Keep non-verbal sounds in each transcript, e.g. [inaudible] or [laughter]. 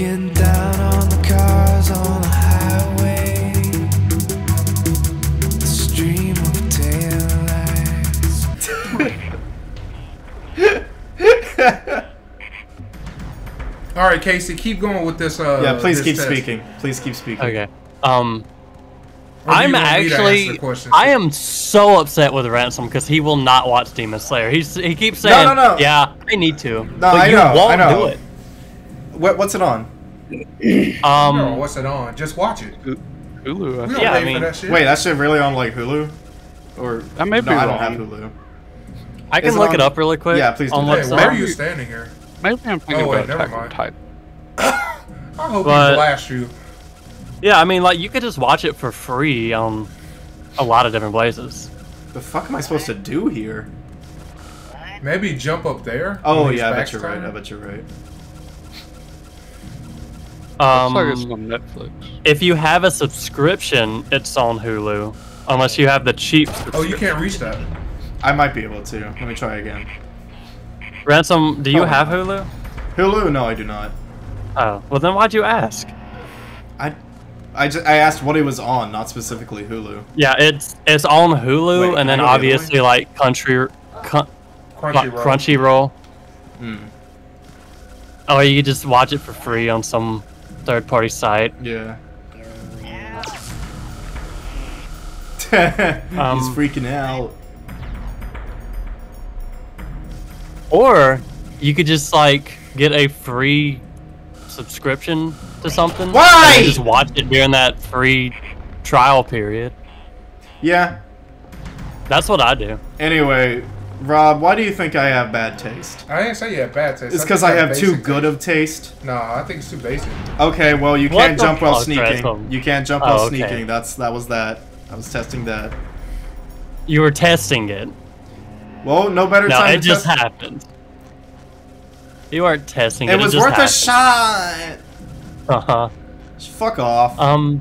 Looking down on the cars on the highway. The stream of taillights. [laughs] All right, Casey, keep going with this. Uh, yeah, please this keep test. speaking. Please keep speaking. Okay. Um, Or do you I'm want me to ask actually. I am so upset with Ransom because he will not watch Demon Slayer. He's he keeps saying, no, no. yeah, I need to, No, but I you know, won't I know. do it. What, what's it on? [clears throat] Um, No, what's it on? Just watch it. Hulu. We I don't Yeah, I mean- for that shit. Wait, that shit really on like Hulu? Or I may no, be I don't wrong. have Hulu. I can it look on- it up really quick. Yeah, please do on that. Hey, why are you standing here? Maybe I'm thinking Oh, wait, about never mind. Titan. [laughs] I hope But- he blast you. Yeah, I mean, like you could just watch it for free on a lot of different places. The fuck am I supposed to do here? Maybe jump up there. Oh yeah, I bet you're right. turned. I bet you're right. Um, Looks like it's on Netflix. if you have a subscription, it's on Hulu. Unless you have the cheap. Oh, you can't reach that. I might be able to. Let me try again. Ransom, do you Oh. have Hulu? Hulu? No, I do not. Oh, well then why'd you ask? I, I just I asked what it was on, not specifically Hulu. Yeah, it's it's on Hulu, Wait, and then can I go the obviously like Country, Crunchy Crunchyroll. Crunchyroll. Hmm. Oh, you could just watch it for free on some third-party site. Yeah. [laughs] [laughs] Um, He's freaking out. Or you could just like get a free subscription to something. Why? and Just watch it during that free trial period. Yeah. That's what I do. Anyway, Rob, why do you think I have bad taste? I didn't say you had bad taste. It's because think I have too good taste. of taste. No, I think it's too basic. Okay, well you can't jump while sneaking. Ransom? You can't jump Oh, while okay. sneaking. That's that was that. I was testing that. You were testing it. Well, no better No, time it to just test. happened. You weren't testing it. It was just worth a shot. Uh huh. Fuck off. Um.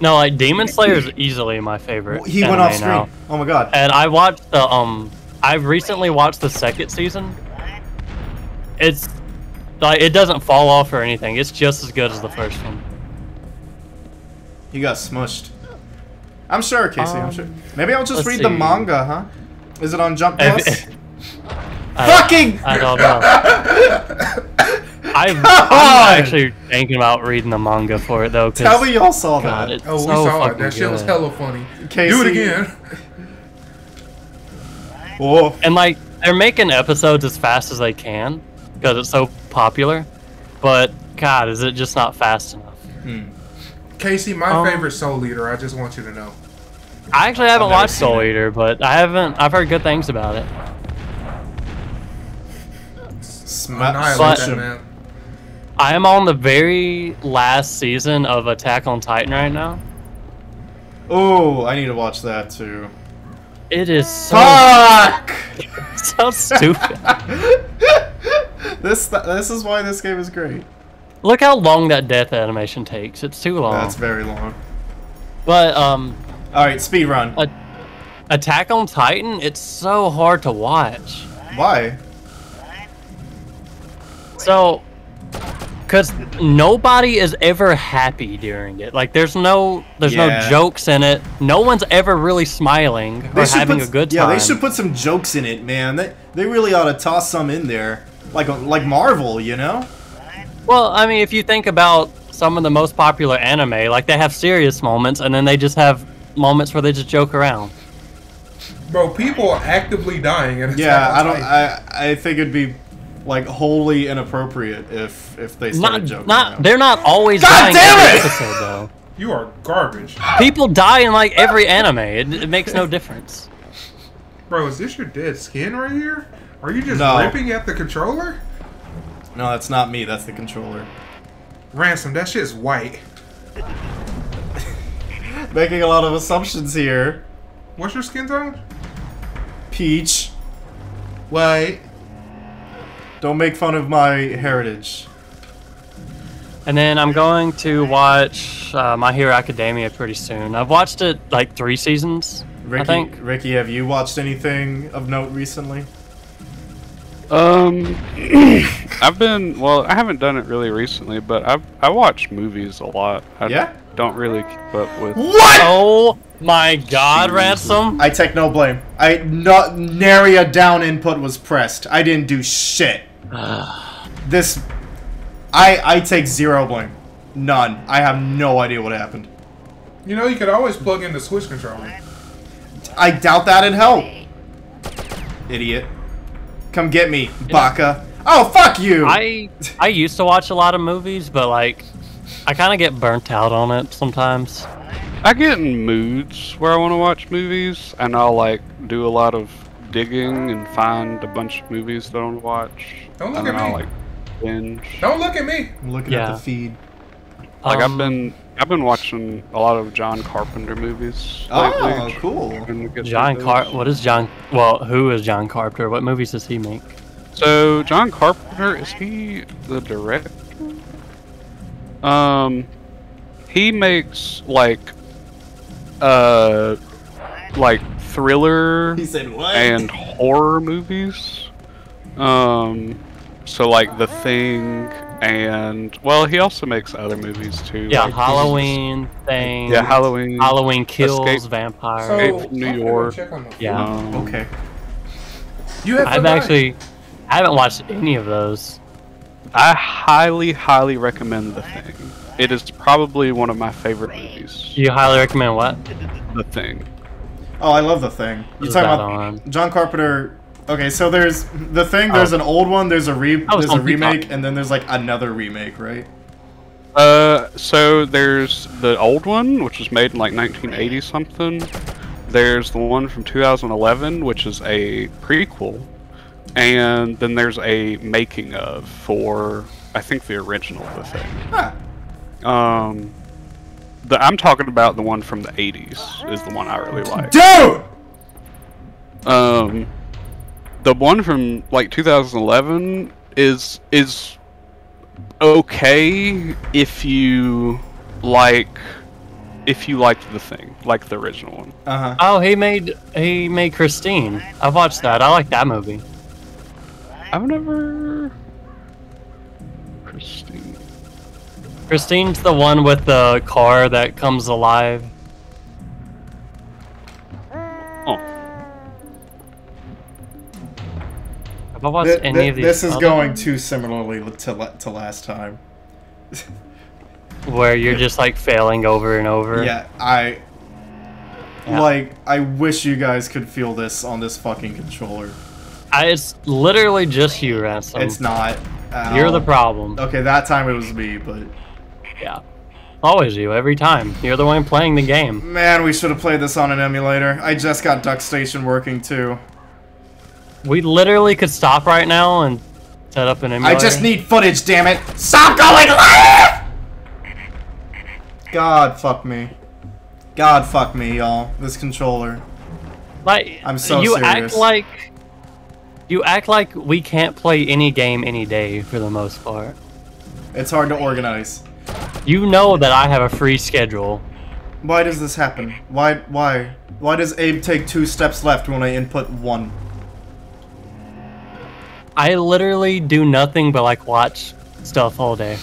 No, like Demon Slayer is easily my favorite. he went off screen. now. Oh my god. And I watched the um. I've recently watched the second season. It's like it doesn't fall off or anything. It's just as good as the first one. He got smushed. I'm sure, Casey. I'm Um, sure. Maybe I'll just let's read the manga, huh? Is it on Jump If- Plus? [laughs] Fucking! I don't know. [laughs] I'm, I'm actually thinking about reading the manga for it though. 'cause- Tell me y'all saw God, that. Oh, we so saw it. fucking That shit was good. hella funny. Casey. Do it again. Oh, And like they're making episodes as fast as they can because it's so popular. But God, is it just not fast enough? Casey, my Um, favorite Soul Eater. I just want you to know. I actually haven't watched Soul it. Eater, but I haven't. I've heard good things about it. sma- Annihilate smash that him. man. I am on the very last season of Attack on Titan right now. Oh, I need to watch that too. It is so Fuck! [laughs] so stupid. [laughs] this this is why this game is great. Look how long that death animation takes. It's too long. That's very long. But um, All right, speed run. a- Attack on Titan, it's so hard to watch. Why? So, because nobody is ever happy during it. Like, there's no, there's Yeah. no jokes in it. No one's ever really smiling or having put, a good time. Yeah, they should put some jokes in it, man. They they really ought to toss some in there, like uh, like Marvel, you know? Well, I mean, if you think about some of the most popular anime, like they have serious moments, and then they just have moments where they just joke around. Bro, people are actively dying. And Yeah, I don't. I I think it'd be like wholly inappropriate if if they started Not, joking. not, around. they're not always God dying damn every it! episode, though. You are garbage. People die in like every anime. It, it makes no difference. Bro, is this your dead skin right here? Are you just No. ripping at the controller? No, that's not me. That's the controller. Ransom, that shit's white. [laughs] Making a lot of assumptions here. What's your skin tone? Peach, White. Don't make fun of my heritage. And then I'm going to watch uh, My Hero Academia pretty soon. I've watched it like three seasons, Ricky, I think. Ricky, have you watched anything of note recently? Um, [clears throat] I've been well. I haven't done it really recently, but I've I watch movies a lot. I Yeah? don't really keep up with. What? Oh my god, Ransom! I take no blame. I not nary a down input was pressed. I didn't do shit. [sighs] this, I I take zero blame. None. I have no idea what happened. You know, you could always plug in the Switch controller. I doubt that'd help. Idiot. Come get me, Baka. Oh, fuck you! I I used to watch a lot of movies, but like, I kind of get burnt out on it sometimes. I get in moods where I want to watch movies, and I'll like do a lot of digging and find a bunch of movies that I want to watch. Don't look and at then I'll me. like binge. Don't look at me. I'm looking Yeah. at the feed. Like Um, I've been I've been watching a lot of John Carpenter movies lately. Oh, cool. trying to get through John. Car. What is John? Well, who is John Carpenter? What movies does he make? So John Carpenter is he the director? Um, he makes like uh like thriller He said what? and horror movies. Um, so like The Thing and well, he also makes other movies too. Yeah, like- Halloween thing. Yeah, Halloween. Halloween kills Escape. vampire. So, Escape from New I'm gonna go York. check on the- Yeah. Um, Okay. You have I've actually, I haven't watched any of those. I highly, highly recommend The Thing. It is probably one of my favorite movies. You highly recommend what? The Thing. Oh, I love the thing. You Is talking about on? John Carpenter? Okay, so there's the thing. There's Oh. an old one. There's a re. There's a on Peacock. remake, and then there's like another remake, right? Uh, so there's the old one, which was made in like 1980 something. There's the one from 2011, which is a prequel, and then there's a making of for I think the original of The Thing. Ah, Um, the I'm talking about the one from the 80s is the one I really like. dude. Um, the one from like 2011 is is okay if you like if you liked the thing, like the original one. Uh huh. Oh, he made he made Christine. I've watched that. I like that movie. I've never. Christine. Christine's the one with the car that comes alive. Oh, Have I watched any of these? this is other going too similarly to to last time. where you're just like failing over and over. Yeah, I. Yeah. Like, I wish you guys could feel this on this fucking controller. I, it's literally just you, Ransom. It's not. at You're the problem. Okay, that time it was me, but Yeah. Always you, every time. You're the one playing the game. man, we should have played this on an emulator. I just got Duck Station working too. We literally could stop right now and set up an emulator. I just need footage, damn it! Stop going live! God fuck me. God fuck me, y'all. This controller. like I'm so you serious. act like you act like we can't play any game any day for the most part. It's hard to organize. You know that I have a free schedule. Why does this happen? Why why? Why does Abe take two steps left when I input one? I literally do nothing but like watch stuff all day.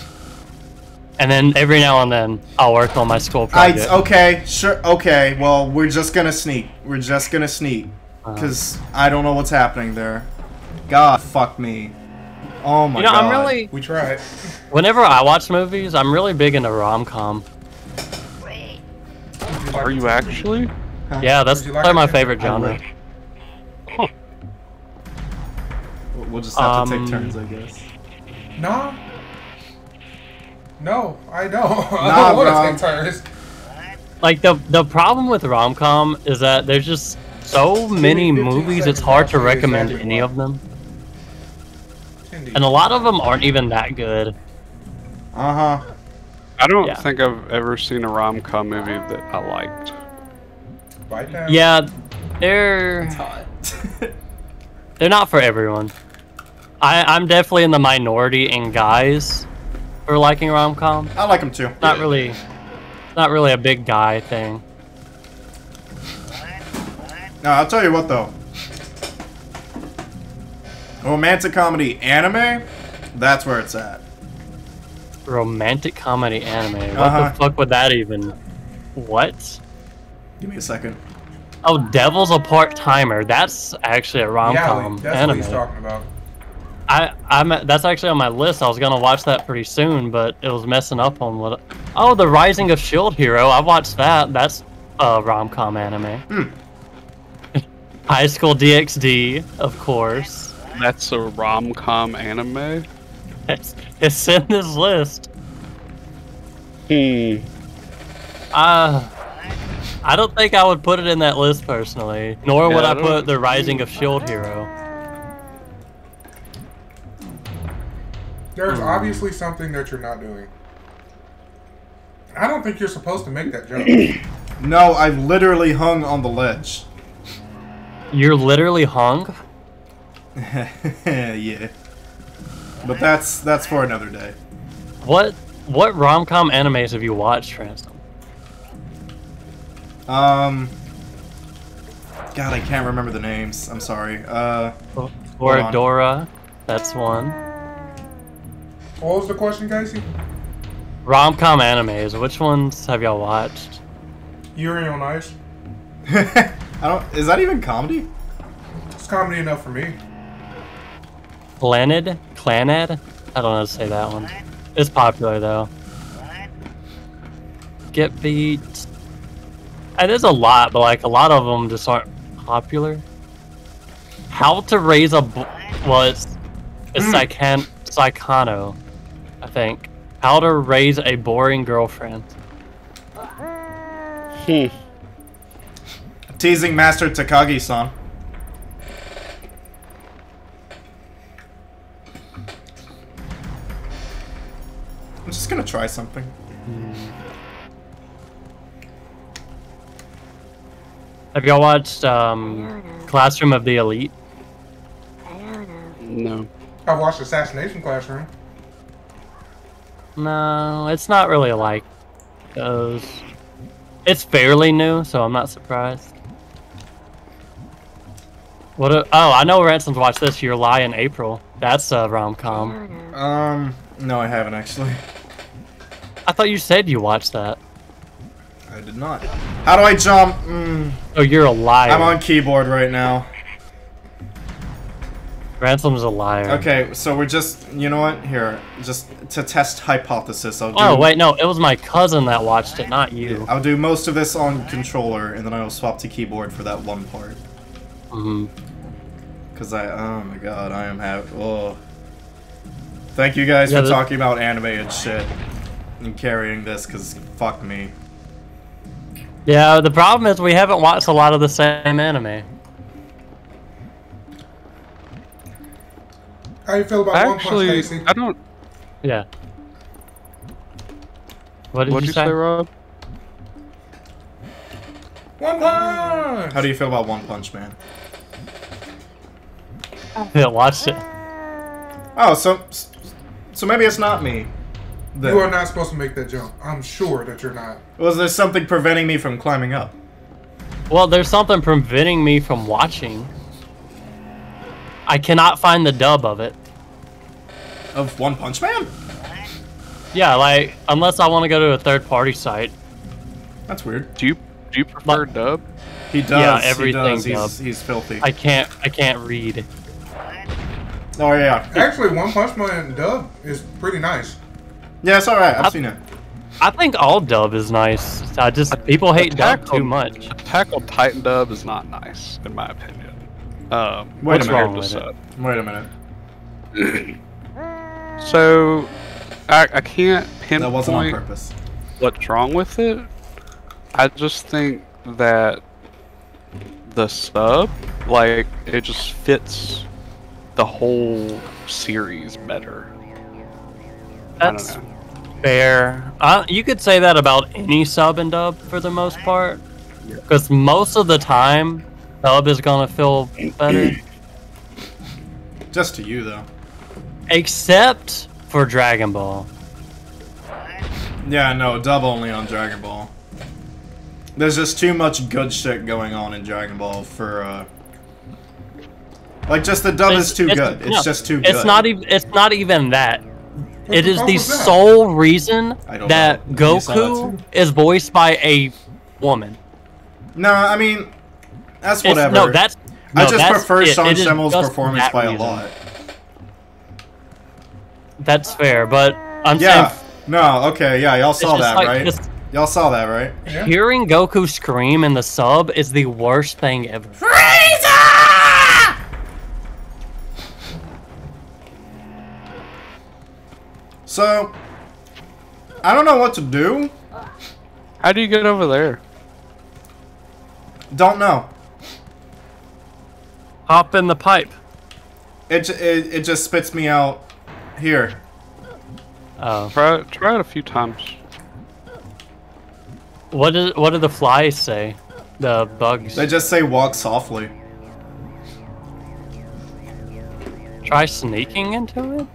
And then every now and then I'll work on my school I project. okay, sure, okay. Well, we're just gonna sneak. We're just gonna sneak, Uh-huh. cause I don't know what's happening there. God, fuck me. Oh my you know, god. I'm really We tried. whenever I watch movies, I'm really big into rom com. are you actually? Yeah, that's like probably my favorite genre. would. We'll just have to Um, take turns, I guess. No. No, I don't. [laughs] I Nah, don't want to take turns. Like the the problem with rom com is that there's just so many movies. It's hard to I'll tell you recommend any of them, Indeed. And a lot of them aren't even that good. Uh huh. I don't Yeah. think I've ever seen a rom com movie that I liked. Bite down. Yeah, they're hot. [laughs] they're not for everyone. I I'm definitely in the minority in guys for liking rom com. I like them too. Not really, not really a big guy thing. No, I'll tell you what though. Romantic comedy anime? That's where it's at. Romantic comedy anime. What Uh-huh. the fuck would that even? What? Give me a second. Oh, Devil's a part timer. That's actually a rom com yeah, com that's anime. what he's talking about. I I'm that's actually on my list. I was gonna watch that pretty soon, but it was messing up on what. Oh, the Rising of Shield Hero. I watched that. That's a rom com anime. Hmm. [laughs] High School DxD, of course. That's a rom com anime. It's, it's in this list. Hmm. Uh, I don't think I would put it in that list personally. Nor would I, I put the Rising of Shield Hero. There's Hmm. obviously something that you're not doing. I don't think you're supposed to make that joke. [clears throat] No, I literally hung on the ledge. You're literally hung. [laughs] yeah. But that's that's for another day. What what rom com animes have you watched, Ransom? Um. God, I can't remember the names. I'm sorry. Uh, Or. Dora, that's one. what was the question, Casey? Rom com animes. Which ones have y'all watched? Yuri on Ice. [laughs] I don't. Is that even comedy? It's comedy enough for me. Clannad? Clannad? I don't know how to say that one. It's popular though. Get beat. And there's a lot, but like a lot of them just aren't popular. How to raise a bo- well, it's it's hmm. psychan Saekano, I think. How to raise a boring girlfriend. Uh-huh. Hmm. Teasing Master Takagi-san. Just gonna try something. Have y'all watched um, Classroom of the Elite? I don't know. No. I've watched Assassination Classroom. No, it's not really like those. It's fairly new, so I'm not surprised. What? A, oh, I know Ransom's watched this. Your Lie in April. That's a rom com. Um, no, I haven't actually. I thought you said you watched that. I did not. How do I jump? Mm, Oh, you're a liar. I'm on keyboard right now. Ransom's a liar. Okay, so we're just, you know what? Here, just to test hypothesis, I'll do. Oh wait, no, it was my cousin that watched it, not you. I'll do most of this on controller, and then I will swap to keyboard for that one part. Mm-hmm. Cause I, oh my god, I am have. Oh. Thank you guys Yeah, for talking about anime and shit, and carrying this. Cause fuck me. Yeah, the problem is we haven't watched a lot of the same anime. How you feel about One Punch, Actually, Casey? I don't. Yeah. What did What'd you you say? say, Rob? One Punch! How do you feel about One Punch Man? [laughs] Yeah, watched it. [laughs] Oh, so, so maybe it's not me. Then. You are not supposed to make that jump. I'm sure that you're not. Was there something preventing me from climbing up? Well, there's something preventing me from watching. I cannot find the dub of it. Of One Punch Man? Yeah, like unless I want to go to a third party site. That's weird. Do you do you prefer dub? He does. Yeah, he everything does. He's, he's filthy. I can't I can't read. oh yeah. Actually, One Punch Man dub is pretty nice. Yeah, it's alright. I've I- seen it. I think all dub is nice. I just people hate dub Attack too much. Attack on Titan dub is not nice, in my opinion. Um, Wait a What's minute. wrong with it? sub. Wait a minute. [clears throat] So, I, I can't That wasn't on pinpoint purpose. what's wrong with it. I just think that the sub, like, it just fits the whole series better. I That's don't know. Fair. Uh, you could say that about any sub and dub for the most part, because most of the time, dub is gonna feel better, Just to you though. except for Dragon Ball. Yeah, no, dub only on Dragon Ball. There's just too much good shit going on in Dragon Ball for uh Like just the dub is too it's- good. It's no, just too good. It's not even. It's not even that. What It the is the that? Sole reason that know. You saw that Goku too? is voiced by a woman. No, I mean that's It's- whatever. no, that's. I just that's prefer it. Sean It is Schemmel's performance that by a lot. That's fair, but I'm Yeah. saying No, okay, yeah, y'all saw that, like right? Y'all saw that, right? Hearing Goku scream in the sub is the worst thing ever. [laughs] So I don't know what to do. How do you get over there? Don't know. Hop in the pipe. It it, it just spits me out here. Oh, Try try it a few times. what did what did the flies say? The bugs. They just say walk softly. Try sneaking into it?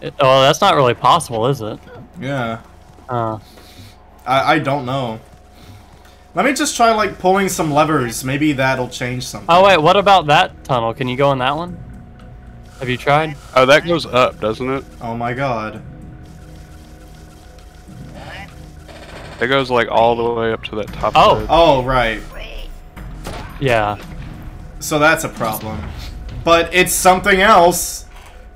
It? Oh, that's not really possible, is it? Yeah. Uh, I I don't know. Let me just try like pulling some levers. Maybe that'll change something. oh wait, what about that tunnel? Can you go in that one? Have you tried? Oh, that goes up, doesn't it? Oh my god. It goes like all the way up to that top. Oh. ledge. Oh right. Yeah. So that's a problem. But it's something else.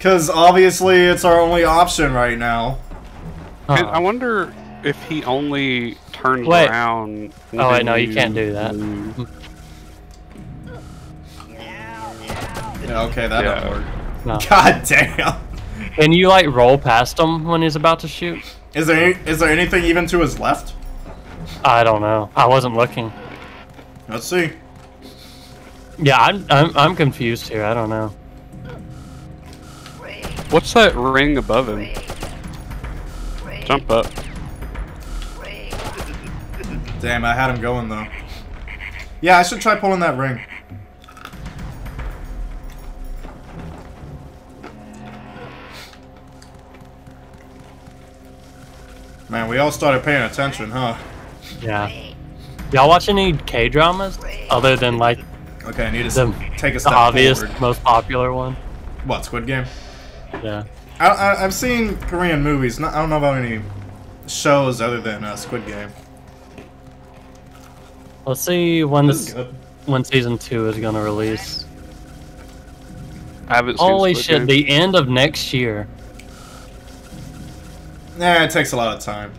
Cause obviously it's our only option right now. And Huh. I wonder if he only turns Wait. around. Oh, wait, when no, you can't do that. Yeah, okay, that Yeah. don't work. No. [laughs] God damn. Can you like roll past him when he's about to shoot? Is there any, is there anything even to his left? I don't know. I wasn't looking. Let's see. Yeah, I'm I'm, I'm confused here. I don't know. What's that ring above him? Jump up. Damn, I had him going though. Yeah, I should try pulling that ring. Man, we all started paying attention, huh? Yeah. Y'all watch any K dramas other than like Okay, I need to The- take a the step obvious, forward. most popular one? What, Squid Game? Yeah. I, I, I've seen Korean movies. Not, I don't know about any shows other than uh, Squid Game. Let's see when This this when season two is gonna release. I haven't seen Holy Squid shit! Game. The end of next year. Nah, it takes a lot of time.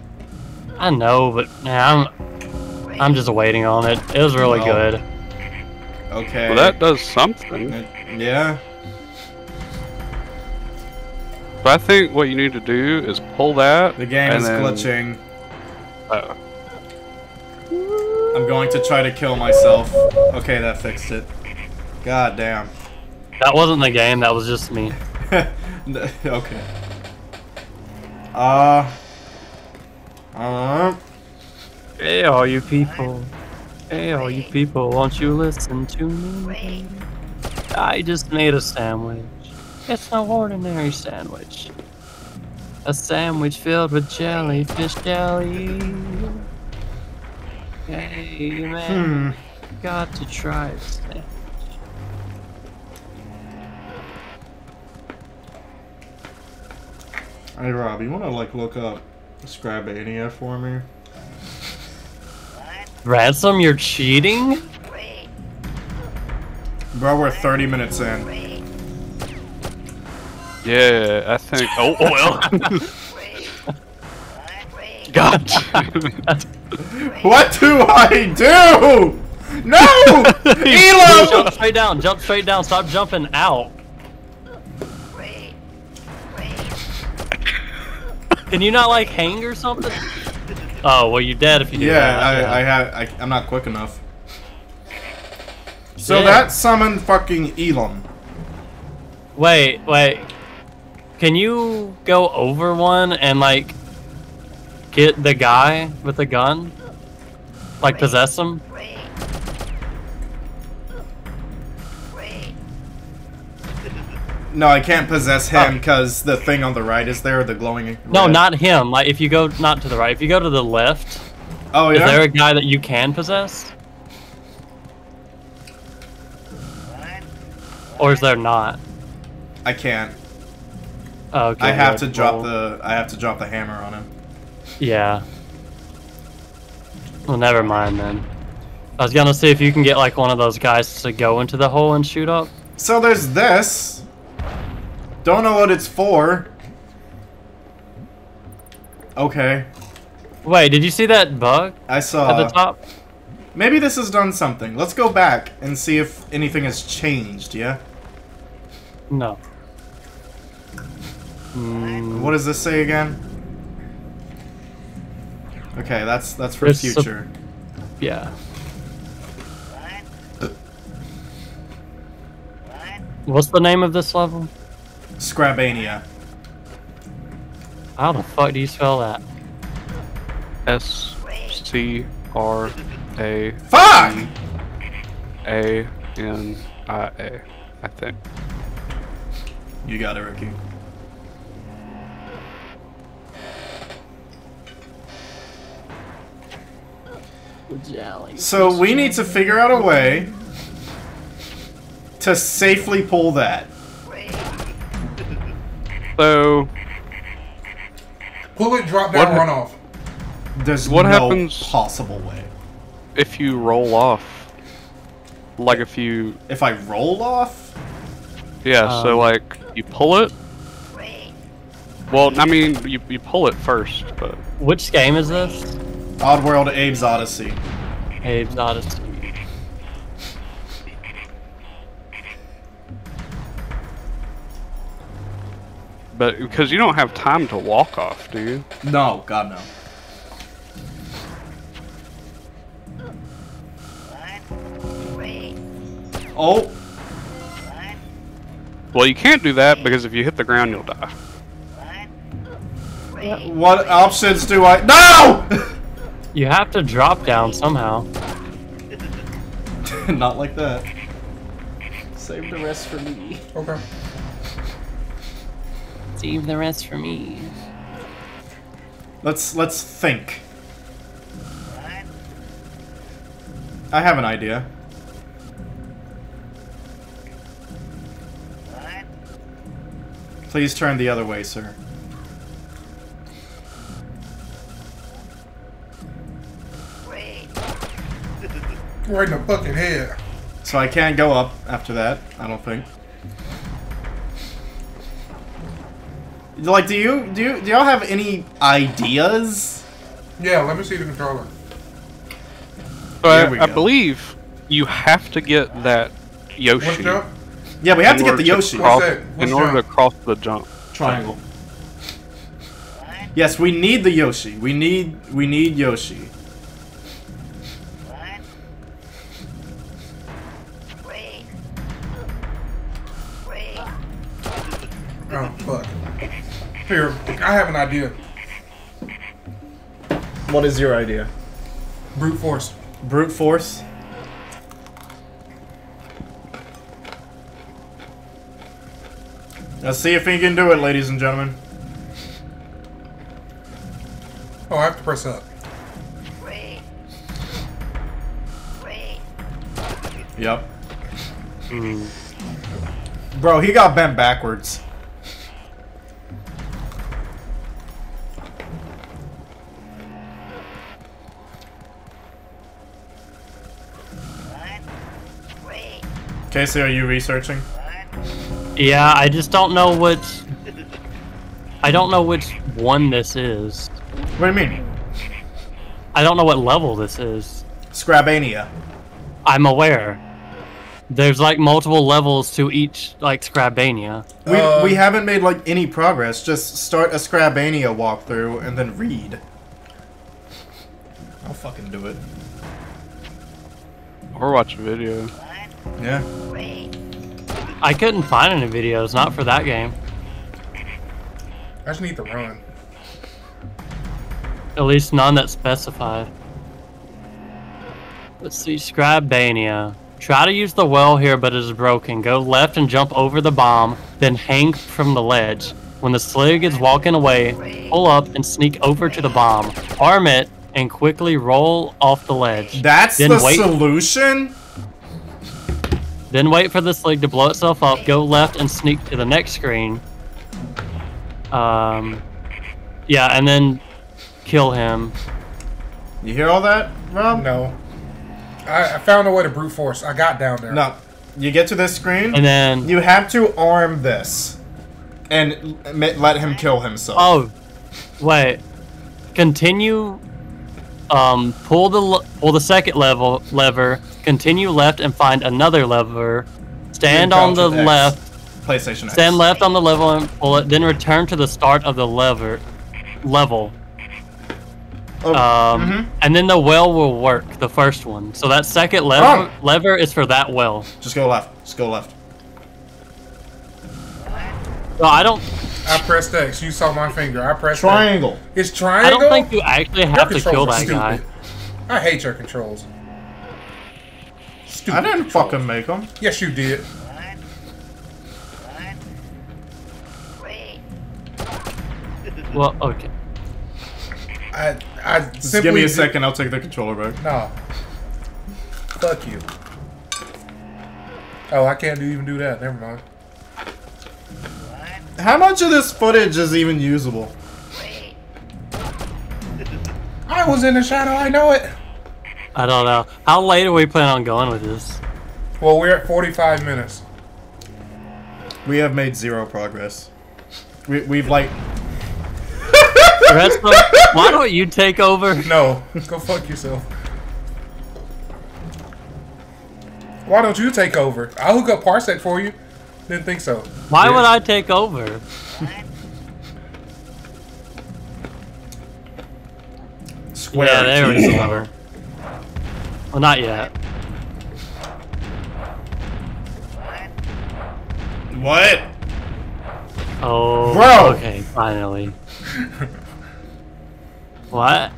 I know, but nah, I'm I'm just waiting on it. It was really Well. good. Okay. Well, that does something. Yeah. But I think what you need to do is pull that. The game and is then- glitching. Oh. I'm going to try to kill myself. Okay, that fixed it. God damn. That wasn't the game. That was just me. [laughs] okay. Uh. Uh. Hey, all you people. Hey, all you people. Won't you listen to me? I just made a sandwich. It's no ordinary sandwich. A sandwich filled with jellyfish jelly. Hey, man. Hmm. Got to try this thing. Hey Rob, you wanna like look up Scrabania for me? Ransom, you're cheating? Bro, we're 30 minutes in. Yeah, I think. Oh, oh well. [laughs] God. What do I do? No! [laughs] Elo! Jump straight down, jump straight down, stop jumping out. Can you not like hang or something? Oh, well you're dead if you do Yeah, that. I, I have. I, I'm not quick enough. So Yeah. that summoned fucking Elum. Wait, wait. Can you go over one and like get the guy with the gun? Like possess him? No, I can't possess him because the thing on the right is there, the glowing. No, not him. Like if you go not to the right, if you go to the left, Oh yeah. is there a guy that you can possess? Or is there not? I can't. Okay. I have to drop Well, the. I have to drop the hammer on him. Yeah. Well, never mind then. I was gonna see if you can get like one of those guys to go into the hole and shoot up. So there's this. Don't know what it's for. Okay. Wait, did you see that bug I saw. at the top? Maybe this has done something. Let's go back and see if anything has changed, yeah? No. Mm, What does this say again? Okay, that's that's for It's sup- future. yeah. What's the name of this level? Scrabania. How the fuck do you spell that? S C R A Fuck! A N I A. I think. You got it, Ricky. So we need to figure out a way to safely pull that. So Pull it, drop down, What- run off. There's What no happens- possible way. if you roll off, like if you If I roll off, yeah, so Um, like you pull it. Well, I mean, you, you pull it first, but Which game is this? Oddworld Abe's Odyssey. Abe's Odyssey. but because you don't have time to walk off, do you? No, God no. Oh, Well, you can't do that because if you hit the ground, you'll die. what options do I? No! [laughs] You have to drop down somehow. [laughs] Not like that. Save the rest for me. Okay. Save the rest for me. Let's let's think. I have an idea. Please turn the other way, sir. Right in the fucking head. So I can't go up after that, I don't think. Like, do you do you, do y'all have any ideas? Yeah, let me see the controller. So I, I believe you have to get that What's Yoshi jump? Yeah, we have to get the Yoshi cross- What's? What's in order jump? to cross the jump. triangle. Yes, we need the Yoshi. We need we need Yoshi. I have an idea. What is your idea? Brute force. Brute force. Let's see if he can do it, ladies and gentlemen. Oh, I have to press up. Yep. Mm. Bro, he got bent backwards. Casey, are you researching? Yeah, I just don't know which. I don't know which one this is. What do you mean? I don't know what level this is. Scrabania. I'm aware. There's like multiple levels to each like Scrabania. We, Um, we haven't made like any progress. Just start a Scrabania walkthrough and then read. I'll fucking do it. Or watch a video. Yeah. I couldn't find any videos, not for that game. I just need to run. At least none that specified. Let's see, Scrabania. Try to use the well here, but it is broken. Go left and jump over the bomb, then hang from the ledge. When the slig is walking away, pull up and sneak over to the bomb. Arm it and quickly roll off the ledge. That's Then the wait- solution? Then wait for the slig to blow itself up. Go left and sneak to the next screen. Um, yeah, and then kill him. You hear all that, Rob? No. I, I found a way to brute force. I got down there. No. You get to this screen. And then You have to arm this, and l- let him kill himself. oh, wait. Continue. Um, pull the le- pull the second level lever. Continue left and find another lever. Stand on the Crouch with X. left. PlayStation X. Stand left on the level and pull it. Then return to the start of the lever level. Oh, Um, mhm. and then the well will work. The first one. So that second lever Wrong. lever is for that well. Just go left. Just go left. No, I don't. I pressed X. You saw my finger. I pressed X. Triangle. It's I don't think you actually Your have to kill are that guy. I hate your controls. Stupid. I didn't controls. fucking make them. Yes, you did. [laughs] Well, okay. I I Just simply give me a second. I'll take the controller back. No. Fuck you. Oh, I can't do, even do that. Never mind. How much of this footage is even usable? I was in the shadow. I know it. I don't know. How late are we planning on going with this? Well, we're at 45 minutes. We have made zero progress. We, we've like [laughs] Resto, why don't you take over? No, go fuck yourself. Why don't you take over? I'll hook up Parsec for you. Didn't think so. Why Yeah. would I take over? square. Yeah, there is a lever. Well, not yet. What? Oh, Bro! Okay, finally. [laughs] what?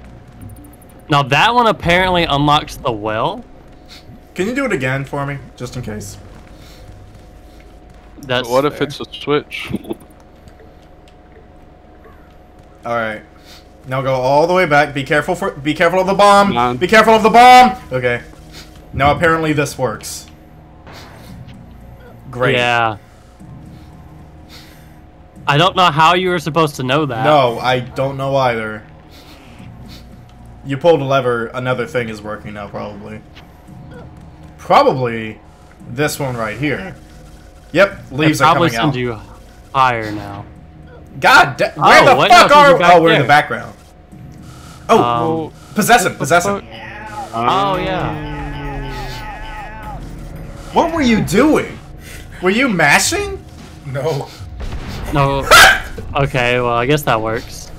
Now that one apparently unlocks the well. Can you do it again for me, just in case? That's But what if it's a switch? All right. Now go all the way back. Be careful for. Be careful of the bomb. Be careful of the bomb. Okay. Now apparently this works. Great. Yeah. I don't know how you were supposed to know that. No, I don't know either. You pulled a lever. Another thing is working now, probably. Probably this one right here. Yep, leaves it are probably coming out. you higher now. God, da- where Oh, the wait, fuck no, 'cause are? you're Oh, we're in the background. Oh, Um, possess him, possess him. Oh yeah. What were you doing? Were you mashing? No. No. [laughs] okay, well I guess that works.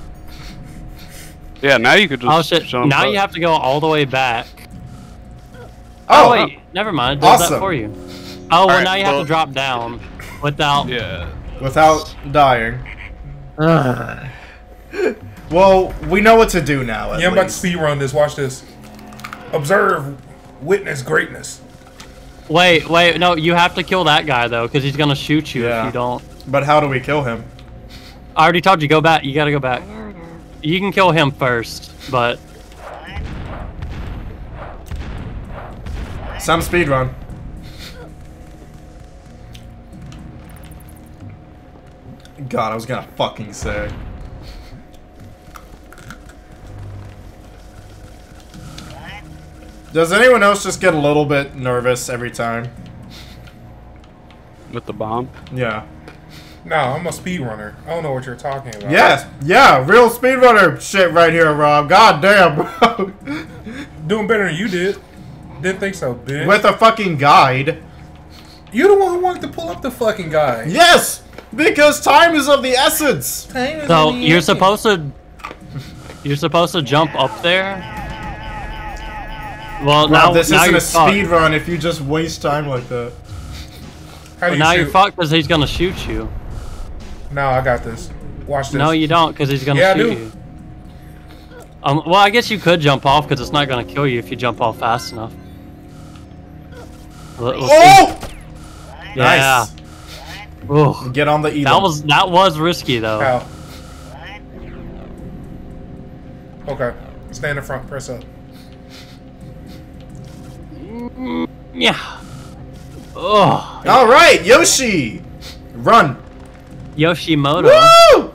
Yeah, now you could just Oh shit! jump Now up. you have to go all the way back. Oh, Oh, wait, never mind. It does Awesome. that for you. Oh, well Alright, now you have to drop down without. Yeah. without dying. Ah. Well, we know what to do now. At Yeah, I'm about to least. speed run this. Watch this. Observe, witness greatness. Wait, wait, no, you have to kill that guy though, because he's gonna shoot you Yeah. if you don't. But how do we kill him? I already told you, go back. You gotta go back. You can kill him first, but Some speed run. God, I was gonna fucking say. Does anyone else just get a little bit nervous every time? With the bomb. Yeah. No, I'm a speed runner. I don't know what you're talking about. Yes. Yeah. Real speedrunner shit right here, Rob. God damn, bro. [laughs] Doing better than you did. Didn't think so, bitch. With a fucking guide. You're the one who wanted to pull up the fucking guy. Yes, because time is of the essence. so you're supposed to. You're supposed to jump up there. Well, now this now isn't you're a fucked. speed run if you just waste time like that. How do you now shoot? you're fucked because he's gonna shoot you. No, I got this. Watch this. No, you don't, because he's gonna Yeah, I shoot do. you. Um, well, I guess you could jump off because it's not gonna kill you if you jump off fast enough. We'll- we'll see. Oh! yeah. Nice. Ooh. Get on the Elum. That was that was risky though. How? Okay. Stand in the front. Press up. Mm, yeah. Oh, All right, Yoshi, run. Yoshimoto. Woo!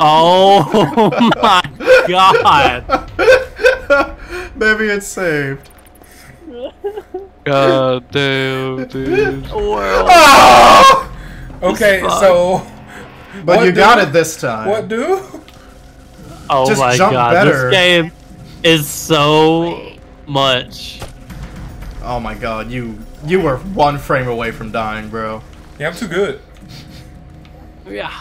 Oh [laughs] my god. [laughs] Maybe it's saved. [laughs] God damn, dude. Oh! Okay, so [laughs] But What you do- got it this time. what do? Oh Just my jump god. better. This game is so much. Oh my god, you you were one frame away from dying, bro. Yeah, I'm too good. Yeah.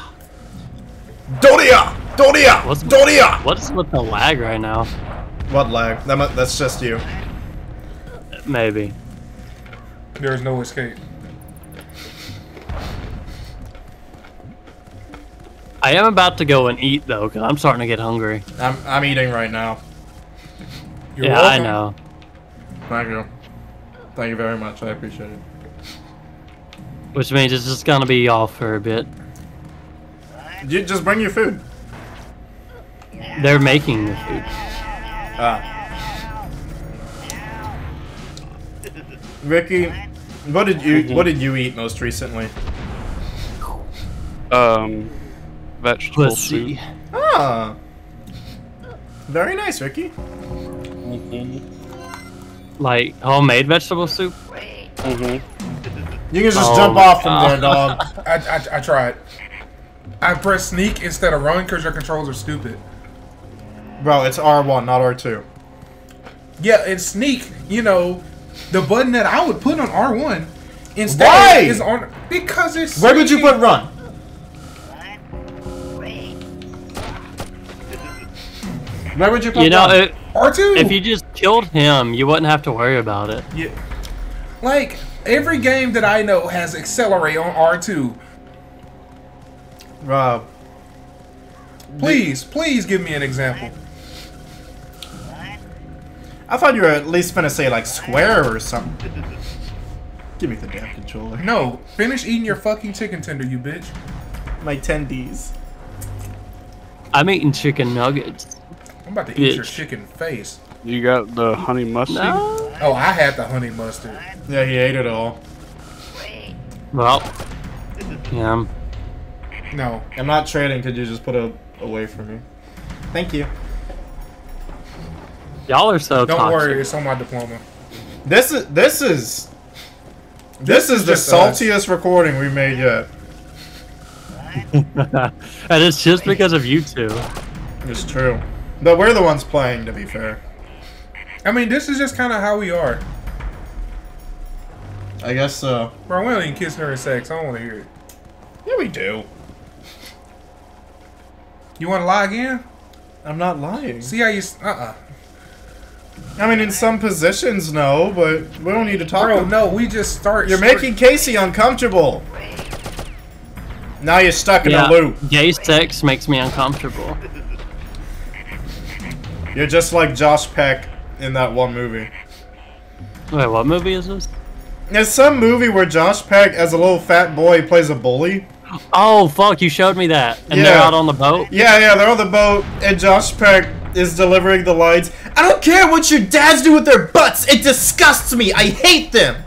Doria! Doria! What's- Doria! What's with the lag right now? What lag? That that's just you. Maybe. There is no escape. I am about to go and eat though, because I'm starting to get hungry. I'm I'm eating right now. You're yeah, I know. Thank you. Thank you very much. I appreciate it. Which means it's just gonna be off for a bit. You just bring your food. They're making the food. Ah. Ricky, what did you what did you eat most recently? Um, vegetable Pussy. soup. Ah. Very nice, Ricky. Like homemade vegetable soup? Mm-hmm. You can just Oh jump off from there, dog. [laughs] I, I, I tried. I pressed sneak instead of run because your controls are stupid. Bro, it's R1, not R2. Yeah, and sneak, you know, the button that I would put on R1 instead Why? is on because it's Where would you put run? Where would you put You know, run? it, R2? if you just killed him, you wouldn't have to worry about it. Yeah. Like every game that I know has accelerate on R2. Rob, Please, please give me an example. I thought you were at least gonna say like square or something. Give me the damn controller. No, finish eating your fucking chicken tender, you bitch. My tendies. I'm eating chicken nuggets. I'm about to eat your chicken face. You got the honey mustard. No. Oh, I had the honey mustard. Yeah, he ate it all. Well, yeah. No, I'm not trading. Could you just put it away from me? Thank you. Y'all are so don't toxic. worry, it's on my diploma. This is this is this, This is is the just us. saltiest recording we made yet. [laughs] and it's just because of you two. It's true. But we're the ones playing, to be fair. I mean, this is just kind of how we are. I guess so. Bro, we don't even kiss during sex. I don't want to hear it. Yeah, we do. You want to lie again? I'm not lying. See how you? Uh-uh. I mean, in some positions, no, but we don't need to talk. Bro, no, we just start. You're making Casey uncomfortable. Now you're stuck in Yeah, a loop. gay sex makes me uncomfortable. You're just like Josh Peck in that one movie. Wait, what movie is this? There's some movie where Josh Peck, as a little fat boy, plays a bully. Oh fuck! You showed me that, and they're out on the boat. Yeah, yeah, they're on the boat, and Josh Peck is delivering the lines. I don't care what your dads do with their butts. It disgusts me. I hate them.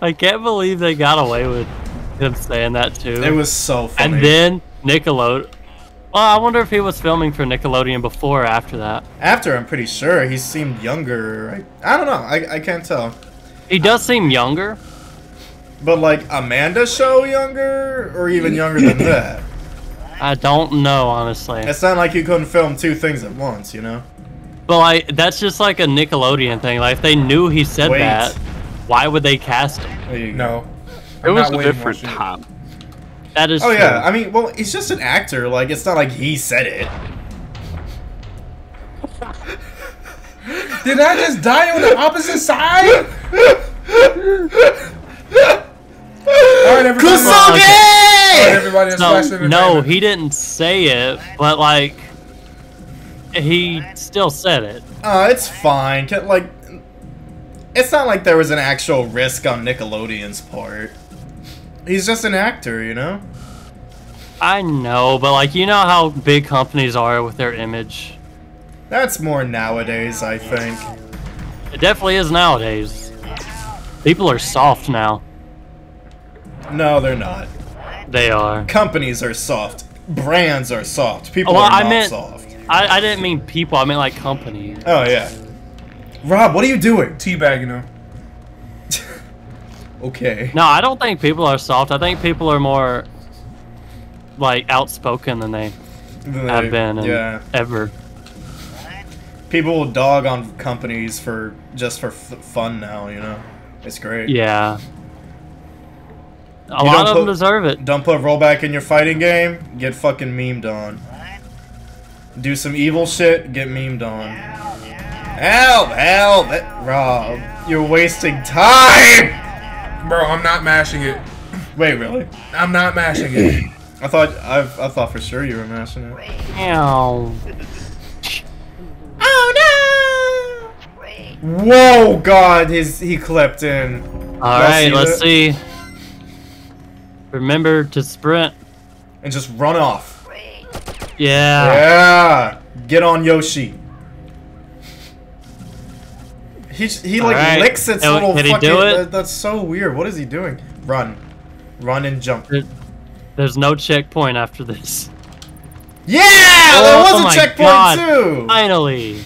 I can't believe they got away with him saying that too. It was so funny. and then Nickelodeon. Well, I wonder if he was filming for Nickelodeon before or after that. after, I'm pretty sure he seemed younger. I, I don't know. I, I can't tell. He does seem younger. But like Amanda show younger, or even younger than [laughs] that. I don't know honestly, It's not like you couldn't film two things at once, you know. but like that's just like a Nickelodeon thing. Like if they knew he said Wait. that, why would they cast him? There you go. No. It I'm was a different shit. time. That is Oh true. yeah, I mean, well, he's just an actor. Like, it's not like he said it. [laughs] Did I just die on the opposite side? [laughs] All right, everybody. All right, everybody. That's no, he didn't say it, but like he still said it. Uh, it's fine. Like, it's not like there was an actual risk on Nickelodeon's part. He's just an actor, you know. I know, but like you know how big companies are with their image. That's more nowadays, I think. It definitely is nowadays. People are soft now. No, they're not. They are. Companies are soft. Brands are soft. People Well, are I not meant- soft. I, I didn't mean people. I meant like companies. Oh yeah. Rob, what are you doing? Teabagging know. [laughs] Okay. No, I don't think people are soft. I think people are more like outspoken than they have been and Yeah. ever. People will dog on companies for just for f- fun now. You know. It's great. Yeah. A You lot don't them put- deserve it. Don't put rollback in your fighting game. Get fucking memed on. Do some evil shit. Get memed on. Help! Help! Eh, Rob, you're wasting time. Bro, I'm not mashing it. Wait, really? I'm not mashing it. [clears throat] I thought I, I thought for sure you were mashing it. Ow. Oh no! Whoa, God, his he clipped in. All Y'all right, see let's that? see. Remember to sprint. and just run off. Yeah. Yeah, get on Yoshi. He he like Alright. licks its Oh, little can he fucking. do it? that- that's so weird. What is he doing? Run, run and jump. There- There's no checkpoint after this. Yeah, there Oh was a my checkpoint God. too. Finally.